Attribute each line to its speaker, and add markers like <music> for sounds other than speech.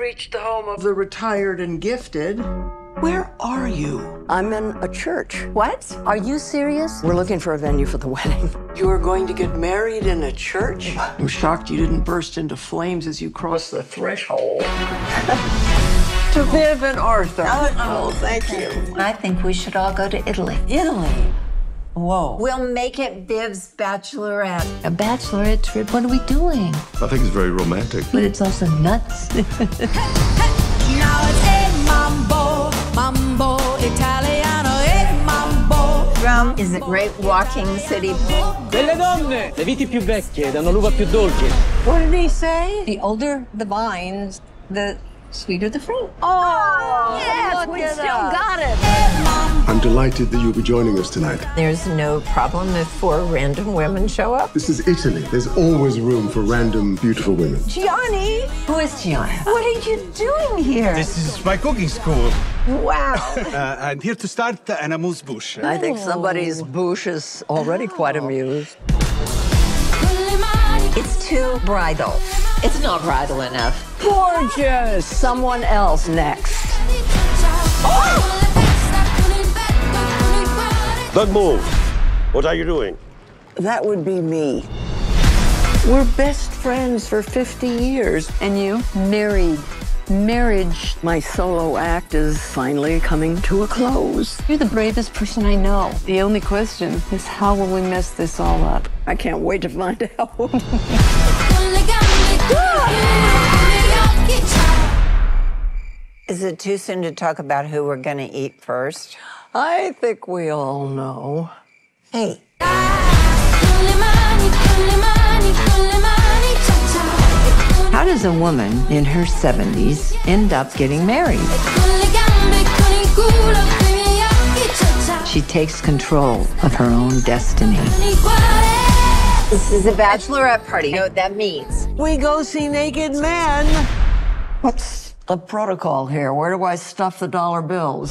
Speaker 1: reached the home of the retired and gifted.
Speaker 2: Where are you?
Speaker 3: I'm in a church.
Speaker 4: What? Are you serious?
Speaker 3: We're looking for a venue for the wedding. <laughs>
Speaker 1: You are going to get married in a church? I'm shocked you didn't burst into flames as you crossed the threshold. <laughs> to Viv and Arthur.
Speaker 3: Oh, oh, thank you.
Speaker 4: I think we should all go to Italy.
Speaker 2: Italy. Whoa.
Speaker 4: We'll make it Viv's bachelorette. A bachelorette trip? What are we doing?
Speaker 5: I think it's very romantic.
Speaker 4: But it's also nuts. <laughs>
Speaker 6: Now it's a mambo, mambo italiano, a mambo.
Speaker 4: Rome is a great walking city.
Speaker 7: Delle donne, le viti più vecchie danno l'uva più dolce.
Speaker 1: What did he say?
Speaker 8: The older the vines, the sweeter the fruit.
Speaker 4: Oh, yes, we still got it.
Speaker 5: I'm delighted that you'll be joining us tonight.
Speaker 4: There's no problem if four random women show up.
Speaker 5: This is Italy. There's always room for random, beautiful women.
Speaker 4: Gianni,
Speaker 8: Who is Gianni?
Speaker 4: what are you doing here?
Speaker 9: This is my cooking school.
Speaker 4: Wow. <laughs>
Speaker 9: Uh, I'm here to start an amuse bouche.
Speaker 3: I think somebody's bush is already quite amused.
Speaker 4: it's too bridal.
Speaker 8: It's not bridal enough.
Speaker 3: Gorgeous! Someone else next.
Speaker 10: Don't move. What are you doing?
Speaker 3: That would be me. We're best friends for 50 years.
Speaker 8: And you?
Speaker 3: Married. Marriage. My solo act is finally coming to a close.
Speaker 8: You're the bravest person I know. The only question is how will we mess this all up?
Speaker 3: I can't wait to find <laughs> out.
Speaker 4: Is it too soon to talk about who we're going to eat first?
Speaker 3: I think we all know.
Speaker 4: Hey,
Speaker 8: How does a woman in her 70s end up getting married? She takes control of her own destiny.
Speaker 4: this is a bachelorette party. You know what that means?
Speaker 1: We go see naked men.
Speaker 3: What's the protocol here? Where do I stuff the dollar bills?